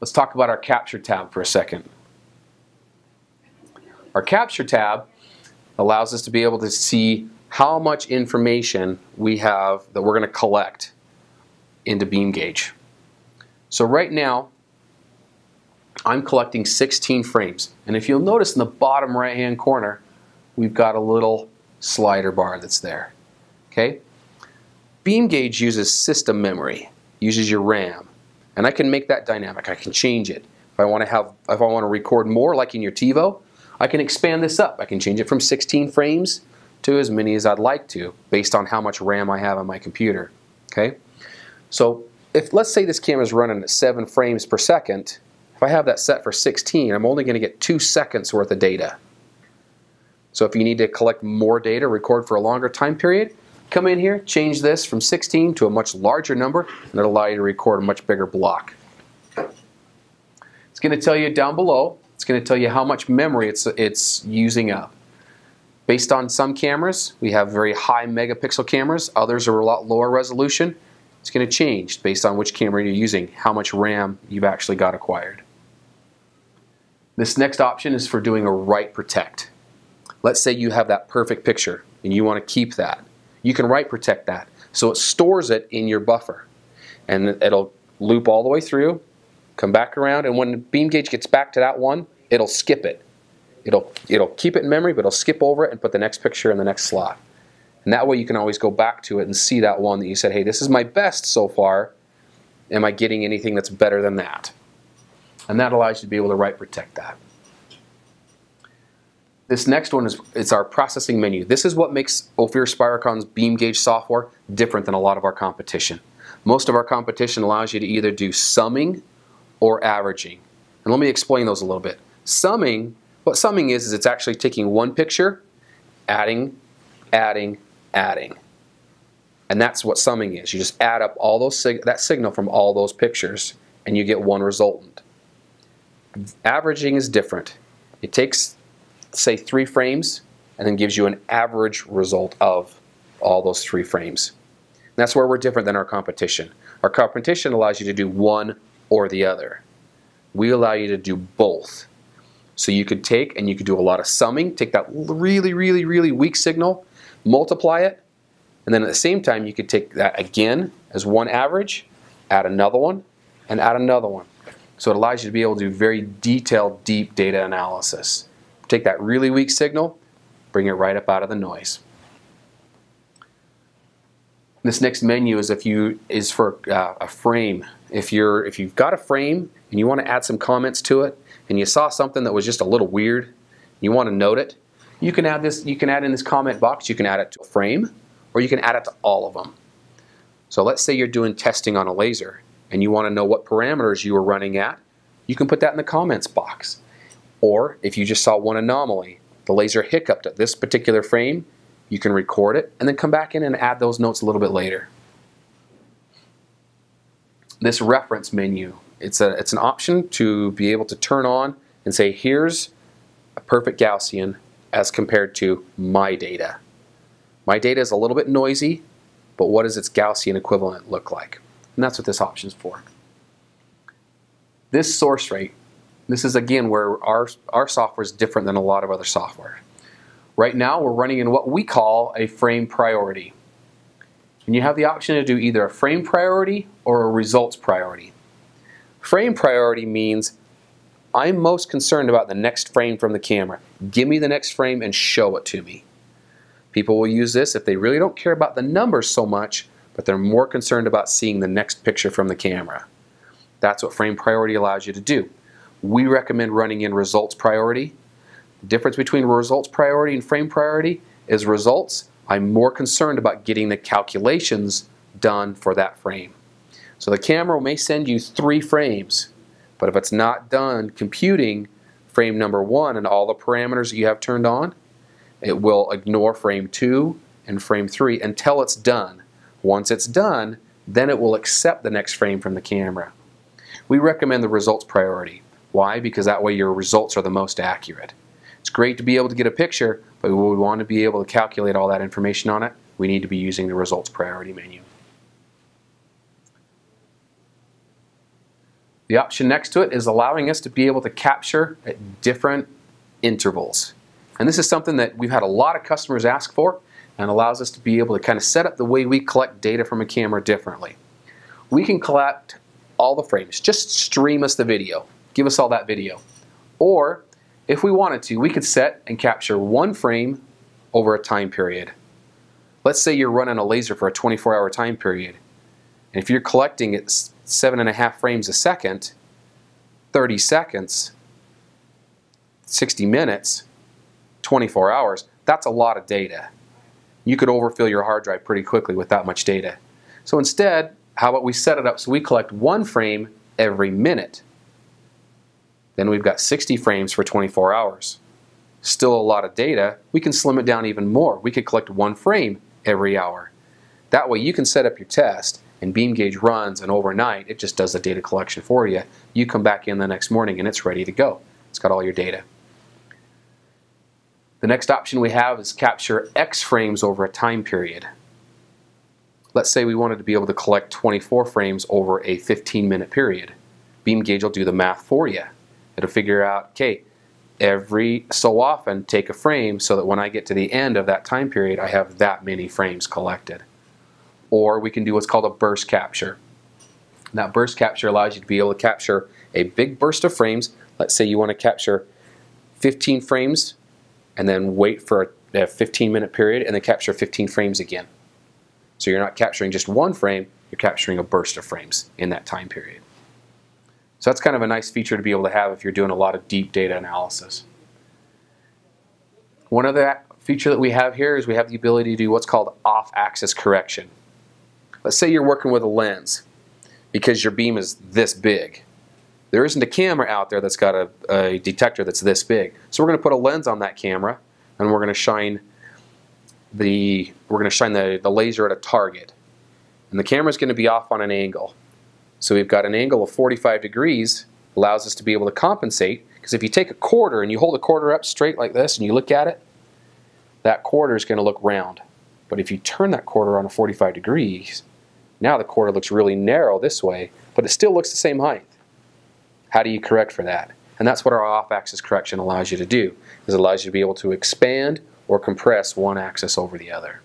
let's talk about our capture tab for a second. Our capture tab allows us to be able to see how much information we have that we're going to collect into BeamGauge. So right now, I'm collecting 16 frames. And if you'll notice in the bottom right hand corner, we've got a little slider bar that's there. Okay? BeamGauge uses system memory, uses your RAM. And I can make that dynamic. I can change it. If I want to have if I want to record more like in your TiVo, I can expand this up. I can change it from 16 frames to as many as I'd like to based on how much RAM I have on my computer. Okay? So if let's say this camera is running at 7 frames per second, if I have that set for 16, I'm only going to get 2 seconds worth of data. So if you need to collect more data, record for a longer time period, come in here, change this from 16 to a much larger number, and it'll allow you to record a much bigger block. It's going to tell you down below, it's going to tell you how much memory it's, it's using up. Based on some cameras, we have very high megapixel cameras, others are a lot lower resolution. It's going to change based on which camera you're using, how much RAM you've actually got acquired. This next option is for doing a write protect. Let's say you have that perfect picture and you want to keep that. You can write protect that. So it stores it in your buffer and it'll loop all the way through, come back around, and when the beam gauge gets back to that one, it'll skip it. It'll, it'll keep it in memory, but it'll skip over it and put the next picture in the next slot. And that way you can always go back to it and see that one that you said, hey, this is my best so far. Am I getting anything that's better than that? And that allows you to be able to write protect that. This next one is it's our processing menu. This is what makes Ophir Spiricon's beam gauge software different than a lot of our competition. Most of our competition allows you to either do summing or averaging. And let me explain those a little bit. Summing, what summing is, is it's actually taking one picture, adding, adding, adding. And that's what summing is. You just add up all those sig that signal from all those pictures and you get one resultant. Averaging is different. It takes say three frames and then gives you an average result of all those three frames. And that's where we're different than our competition. Our competition allows you to do one or the other. We allow you to do both. So you could take and you could do a lot of summing, take that really, really, really weak signal, multiply it, and then at the same time you could take that again as one average, add another one, and add another one. So it allows you to be able to do very detailed, deep data analysis. Take that really weak signal, bring it right up out of the noise. This next menu is if you is for uh, a frame. If you're if you've got a frame and you want to add some comments to it, and you saw something that was just a little weird, you want to note it, you can add this. You can add in this comment box. You can add it to a frame, or you can add it to all of them. So let's say you're doing testing on a laser, and you want to know what parameters you were running at. You can put that in the comments box. Or if you just saw one anomaly, the laser hiccuped at this particular frame, you can record it and then come back in and add those notes a little bit later. This reference menu, it's, a, it's an option to be able to turn on and say, here's a perfect Gaussian as compared to my data. My data is a little bit noisy, but what does its Gaussian equivalent look like? And that's what this option is for. This source rate this is again where our, our software is different than a lot of other software. Right now we're running in what we call a frame priority. And you have the option to do either a frame priority or a results priority. Frame priority means I'm most concerned about the next frame from the camera. Give me the next frame and show it to me. People will use this if they really don't care about the numbers so much, but they're more concerned about seeing the next picture from the camera. That's what frame priority allows you to do. We recommend running in results priority. The difference between results priority and frame priority is results. I'm more concerned about getting the calculations done for that frame. So the camera may send you three frames, but if it's not done computing frame number one and all the parameters you have turned on, it will ignore frame two and frame three until it's done. Once it's done, then it will accept the next frame from the camera. We recommend the results priority. Why? Because that way your results are the most accurate. It's great to be able to get a picture, but we want to be able to calculate all that information on it, we need to be using the results priority menu. The option next to it is allowing us to be able to capture at different intervals. And this is something that we've had a lot of customers ask for and allows us to be able to kind of set up the way we collect data from a camera differently. We can collect all the frames. Just stream us the video. Give us all that video. Or if we wanted to, we could set and capture one frame over a time period. Let's say you're running a laser for a 24 hour time period. And if you're collecting at seven and a half frames a second, 30 seconds, 60 minutes, 24 hours, that's a lot of data. You could overfill your hard drive pretty quickly with that much data. So instead, how about we set it up so we collect one frame every minute. Then we've got 60 frames for 24 hours. Still a lot of data. We can slim it down even more. We could collect one frame every hour. That way you can set up your test and BeamGauge runs and overnight it just does the data collection for you. You come back in the next morning and it's ready to go. It's got all your data. The next option we have is capture X frames over a time period. Let's say we wanted to be able to collect 24 frames over a 15 minute period. BeamGauge will do the math for you. It'll figure out, okay, every so often take a frame so that when I get to the end of that time period, I have that many frames collected. Or we can do what's called a burst capture. That burst capture allows you to be able to capture a big burst of frames. Let's say you want to capture 15 frames and then wait for a 15 minute period and then capture 15 frames again. So you're not capturing just one frame, you're capturing a burst of frames in that time period. So that's kind of a nice feature to be able to have if you're doing a lot of deep data analysis. One other feature that we have here is we have the ability to do what's called off-axis correction. Let's say you're working with a lens because your beam is this big. There isn't a camera out there that's got a, a detector that's this big. So we're going to put a lens on that camera and we're going to shine the we're going to shine the, the laser at a target. And the camera is going to be off on an angle. So we've got an angle of 45 degrees allows us to be able to compensate because if you take a quarter and you hold a quarter up straight like this and you look at it, that quarter is going to look round. But if you turn that quarter on a 45 degrees, now the quarter looks really narrow this way, but it still looks the same height. How do you correct for that? And that's what our off-axis correction allows you to do, is it allows you to be able to expand or compress one axis over the other.